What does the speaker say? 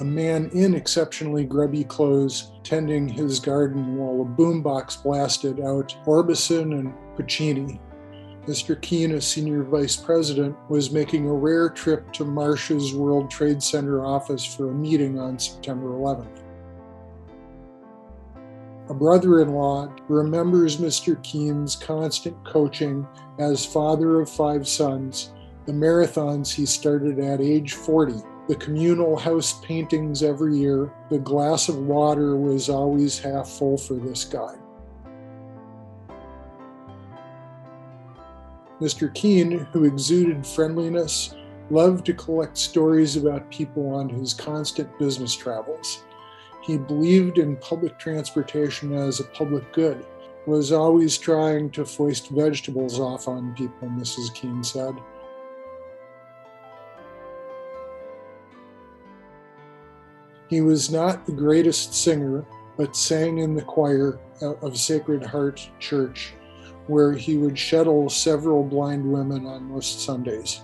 a man in exceptionally grubby clothes tending his garden while a boombox blasted out Orbison and Puccini. Mr. Keane, a senior vice president, was making a rare trip to Marsh's World Trade Center office for a meeting on September 11th. A brother in law remembers Mr. Keane's constant coaching as father of five sons, the marathons he started at age 40, the communal house paintings every year, the glass of water was always half full for this guy. Mr. Keane, who exuded friendliness, loved to collect stories about people on his constant business travels. He believed in public transportation as a public good, was always trying to foist vegetables off on people, Mrs. Keane said. He was not the greatest singer, but sang in the choir of Sacred Heart Church where he would shuttle several blind women on most Sundays.